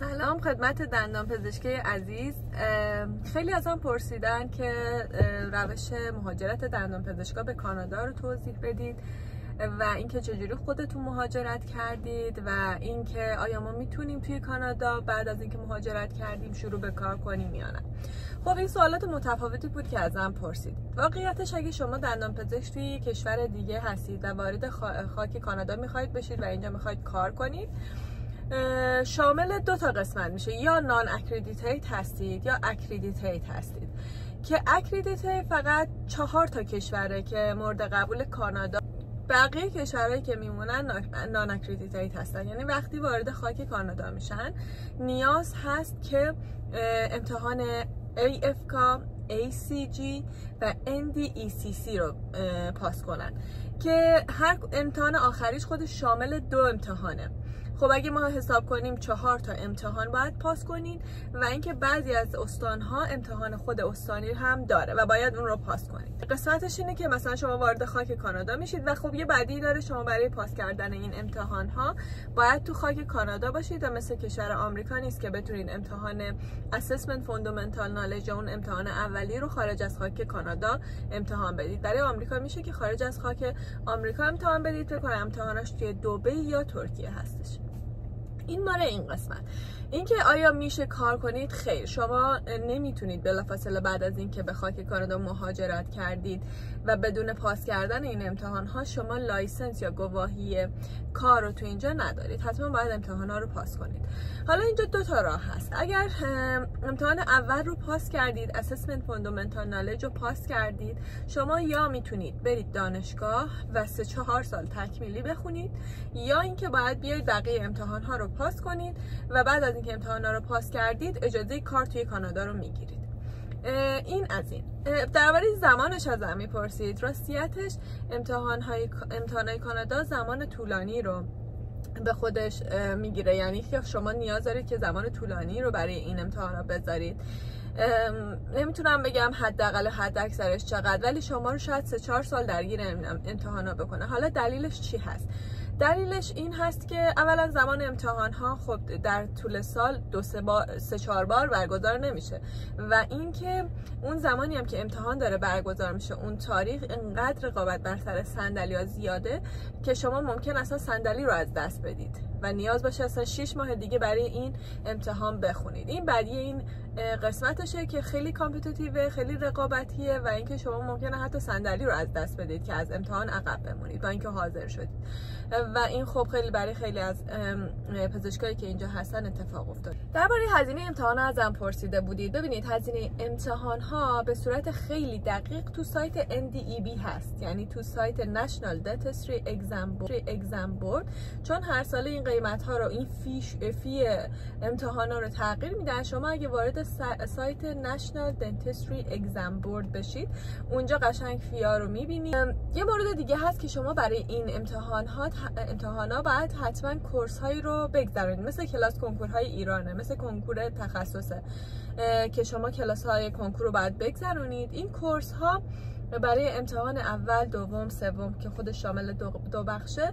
سلام خدمت دندان پزشکی عزیز. خیلی از هم پرسیدن که روش مهاجرت دندان پزشکا به کانادا رو توضیح بدید و اینکه چجوری خودتون مهاجرت کردید و اینکه آیا ما می‌تونیم توی کانادا بعد از اینکه مهاجرت کردیم شروع به کار کنیم یا نه. خب این سوالات متفاوتی بود که ازم پرسید. واقعیتش اگه شما دندان پزشک توی کشور دیگه هستید و وارد خاک کانادا می‌خواید بشید و اینجا می‌خواید کار کنید شامل دو تا قسمت میشه. یا non-accredited هستید یا accredited هستید. که accredited فقط چهار تا کشوره که مورد قبول کانادا بقیه کشورهایی که میمونن non-accredited هستن. یعنی وقتی وارد خاک کانادا میشن نیاز هست که امتحان AFK, ACJ و NDECC رو پاس کنن. که هر امتحان آخریش خودش شامل دو امتحانه. خب اگه ما حساب کنیم چهار تا امتحان باید پاس کنین و اینکه بعضی از استان ها امتحان خود استانی هم داره و باید اون رو پاس کنید قسمتش اینه که مثلا شما وارد خاک کانادا میشید و خب یه بدی داره شما برای پاس کردن این امتحان ها باید تو خاک کانادا باشید و مثل کشور آمریکا نیست که بتونین امتحان assessment fundamental knowledge اون امتحان اولی رو خارج از خاک کانادا امتحان بدید. برای آمریکا میشه که خارج از خاک آمریکا امتحان بدید. فکر کنم امتحانش توی دبی یا ترکیه هستش. این مال این قسمت. اینکه آیا میشه کار کنید؟ خیر. شما نمی‌تونید بلافاصله بعد از اینکه به خاک کانادا مهاجرت کردید و بدون پاس کردن این امتحان ها شما license یا گواهی کار رو تو اینجا ندارید. حتما باید امتحان ها رو پاس کنید. حالا اینجا دو تا راه هست. اگر امتحان اول رو پاس کردید assessment fundamental knowledge رو پاس کردید شما یا می‌تونید برید دانشگاه و سه چهار سال تکمیلی بخونید یا اینکه باید بیاید بقیه امتحان ها رو پاس کنید و بعد از اینکه امتحان ها رو پاس کردید اجازه کار توی کانادا رو می‌گیرید. این از این. درباره زمانش ازم می‌پرسید. راستیتش امتحان های امتحان های کانادا زمان طولانی رو به خودش می‌گیره. یعنی که شما نیاز دارید که زمان طولانی رو برای این امتحانات بذارید. نمی‌تونم بگم حداقل حد اکثرش چقدر ولی شما رو شاید سه چهار سال درگیر امتحانا بکنه. حالا دلیلش چی هست؟ دلیلش این هست که اولا زمان امتحان ها خب در طول سال دو سه, بار، سه چهار بار برگزار نمیشه و اینکه اون زمانی هم که امتحان داره برگزار میشه اون تاریخ انقدر رقابت بر سر صندلی ها زیاده که شما ممکن اصلا صندلی رو از دست بدید. و نیاز باشه اصلا 6 ماه دیگه برای این امتحان بخونید. این بعدی این قسمتشه که خیلی کامپتیتیوه خیلی رقابتیه و اینکه شما ممکنه حتی صندلی رو از دست بدید که از امتحان عقب بمونید با اینکه حاضر شدید. و این خب خیلی برای خیلی از پزشکایی که اینجا هستن اتفاق افتاد. درباره هزینه امتحان ازم پرسیده بودید. ببینید هزینه امتحان ها به صورت خیلی دقیق تو سایت NDEB هست. یعنی تو سایت National Dentistry Exam Board. چون هر سال این قیمت ها رو این فیش فی امتحان ها رو تغییر میدن. شما اگه وارد سایت National Dentistry Exam Board بشید اونجا قشنگ فیا رو می‌بینید یه مورد دیگه هست که شما برای این امتحان ها امتحان ها باید حتما کورس هایی رو بگذرونید. مثل کلاس کنکورهای ایرانه مثل کنکور تخصصه که شما کلاس های کنکور رو باید بگذرونید. این کورس ها برای امتحان اول دوم سوم که خود شامل دو, دو بخشه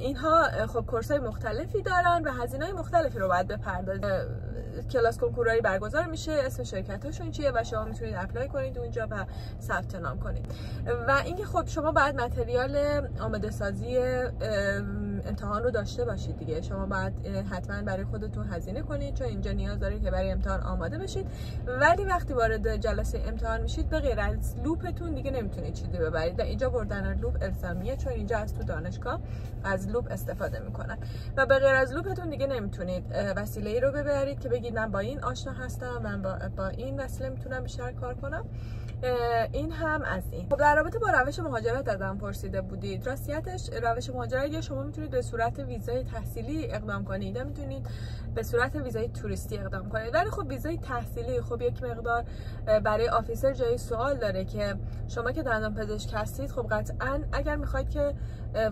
اینها خب course های مختلفی دارن و هزینه های مختلفی رو باید بپردازید کلاس کنکورایی برگزار میشه اسم شرکت چیه و شما می‌تونید apply کنید اونجا و ثبت نام کنید. و اینکه خب شما باید material آماده سازی امتحان رو داشته باشید دیگه. شما باید حتما برای خودتون هزینه کنید. چون اینجا نیاز دارید که برای امتحان آماده بشید. ولی وقتی وارد جلسه امتحان میشید به غیر از لوپتون دیگه نمی‌تونید چیزی ببرید. اینجا بردن لوپ الزامیه چون اینجا از تو دانشگاه از لوپ استفاده می‌کنن. و به غیر از لوپتون دیگه نمی‌تونید وسیله ای رو ببرید که بگید من با این آشنا هستم من با, با این وسیله می‌تونم بیشتر کار کنم. این هم از این. خب در رابطه با روش مهاجرت ازم پرسیده بودید. راستیتش روش مهاجرت یا شما می‌تونید به صورت ویزای تحصیلی اقدام کنید. یا می‌تونید به صورت ویزای توریستی اقدام کنید. ولی خب ویزای تحصیلی خب یک مقدار برای officer جای سوال داره که شما که دندان پزشک هستید خب قطعا اگر می‌خواید که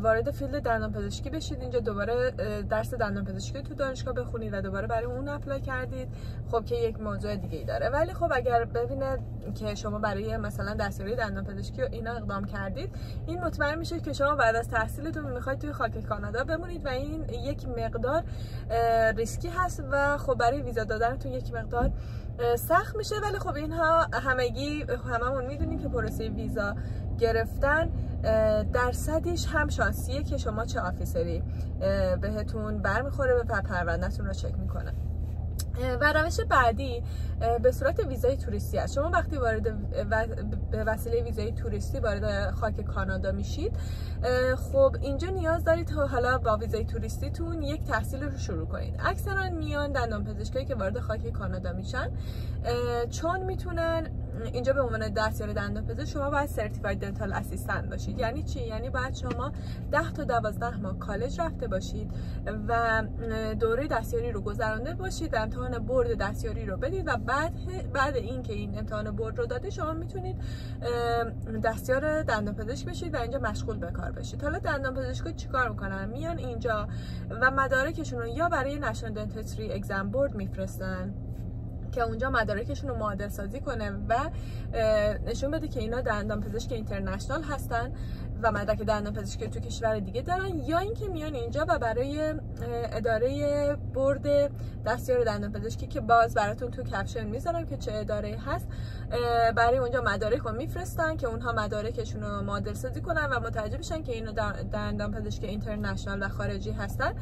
وارد field دندان پزشکی بشید اینجا دوباره درس دندان پزشکی تو دانشگاه بخونید و دوباره برای اون apply کردید خب که یک موضوع دیگه ای داره. ولی خب اگر ببینه که شما برای مثلا دستیاری دندان پزشکی و اینا اقدام کردید این مطمئن میشه که شما بعد از تحصیلتون می‌خواید توی خاک کانادا کانادا بمونید و این یک مقدار ریسکی هست و خب برای ویزا دادنتون یک مقدار سخت میشه. ولی خب اینها همگی هممون می‌دونیم که پروسه ویزا گرفتن درصدیش هم شانسیه که شما چه آفیسری بهتون برمیخوره و پروندهتون رو چک می‌کنه. و روش بعدی به صورت ویزای توریستی است. شما وقتی وارد به وسیله ویزای توریستی وارد خاک کانادا میشید خب اینجا نیاز دارید تا حالا با ویزای توریستیتون یک تحصیل رو شروع کنید. اکثرا میان دندان پزشکایی که وارد خاک کانادا میشن چون می‌تونن اینجا به عنوان دستیار دندان پزشک شما باید سرتیفاید دنتال اسیستنت باشید. یعنی چی؟ یعنی باید شما 10 تا 12 ماه کالج رفته باشید و دوره دستیاری رو گذرانده باشید امتحان برد دستیاری رو بدید و بعد بعد اینکه این امتحان برد رو داده شما می‌تونید دستیار دندان پزشک بشید و اینجا مشغول به کار بشید. حالا دندان پزشکا چیکار می‌کنن؟ میان اینجا و مدارکشون رو یا برای نشنال دنتستری اگزم برد میفرستن. که اونجا مدارکشون رو معادل سازی کنه و نشون بده که اینا دندان پزشک اینترنشنال هستن و مدرک دندان پزشکی تو کشور دیگه دارن یا اینکه میان اینجا و برای اداره برد دستیار دندان پزشکی که باز براتون تو کپشن می‌ذارم که چه اداره هست برای اونجا مدارک رو میفرستن که اونها مدارکشون رو معادل سازی کنن و متوجه بشن که اینو دندان پزشکی اینترنشنال و خارجی هستن.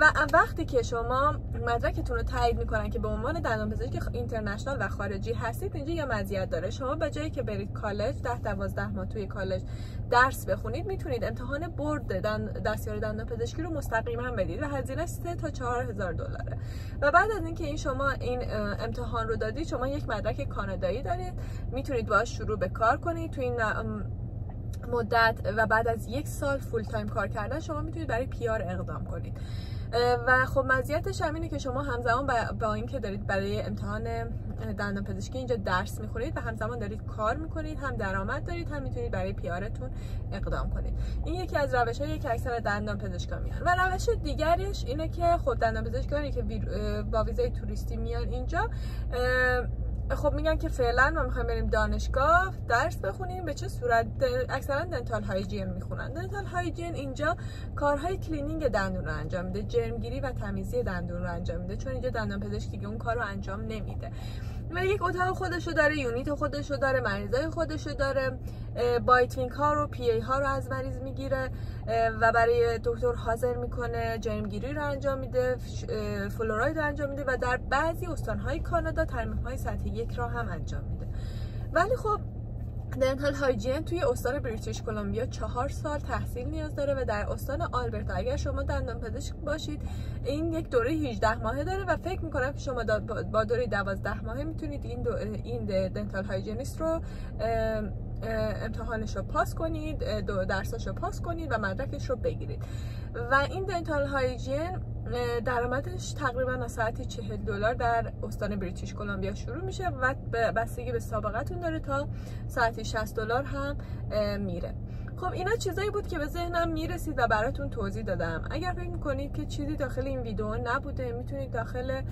و وقتی که شما مدرکتون رو تایید می‌کنن که به عنوان دندان پزشک international و خارجی هستید اینجا یه مزیت داره. شما به جایی که برید کالج 10 12 ماه توی کالج درس بخونید می‌تونید امتحان board دستیار دندان پزشکی رو مستقیما بدید و هزینه 3 تا 4 هزار دلاره. و بعد از اینکه این شما این امتحان رو دادید شما یک مدرک کانادایی دارید. می‌تونید باهاش شروع به کار کنید. تو این مدت و بعد از یک سال full time کار کردن شما می‌تونید برای PR اقدام کنید. و خب مزیتش همینه که شما همزمان با اینکه دارید برای امتحان دندان پزشکی اینجا درس می‌خونید و همزمان دارید کار می‌کنید هم درآمد دارید هم می‌تونید برای پیارتون اقدام کنید. این یکی از روش هایی که اکثر دندان پزشکا میان. و روش دیگرش اینه که خب دندان پزشکانی که با ویزای توریستی میان اینجا خب میگن که فعلا ما می‌خوایم بریم دانشگاه درس بخونیم به چه صورت؟ اکثرا دنتال هایجین می‌خونن. دنتال هایجین اینجا کارهای cleaning دندون رو انجام میده جرمگیری و تمیزی دندون رو انجام میده چون اینجا دندان پزشکی اون کار رو انجام نمیده. و یک اتاق خودشو داره unit خودشو داره مریضای خودشو داره bitewing ها رو PA ها رو از مریض می‌گیره و برای دکتر حاضر می‌کنه جرمگیری رو انجام میده fluoride رو انجام میده و در بعضی استانهای کانادا ترمیم های سطح یک را هم انجام میده. ولی خب دنتال هایجین توی استان بریتیش کلمبیا چهار سال تحصیل نیاز داره و در استان آلبرتا اگر شما دندان پزشک باشید این یک دوره 18 ماهه داره و فکر می‌کنم که شما با دوره 12 ماهه می‌تونید این دو این دنتال هایجینیست رو امتحانش رو پاس کنید دو درساش رو پاس کنید و مدرکش رو بگیرید. و این دنتال هایجین درآمدش تقریبا از ساعتی 40 دلار در استان بریتیش کلمبیا شروع میشه و بستگی به سابقتون داره تا ساعتی 60 دلار هم میره. خب اینا چیزایی بود که به ذهنم می‌رسید و براتون توضیح دادم. اگر فکر می‌کنید که چیزی داخل این ویدیو نبوده می‌تونید داخل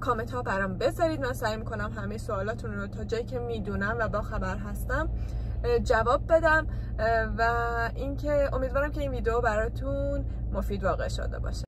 کامنت ها برام بذارید. من سعی می‌کنم همه سوالاتون رو تا جایی که می‌دونم و با خبر هستم جواب بدم. و اینکه امیدوارم که این ویدیو براتون مفید واقع شده باشه.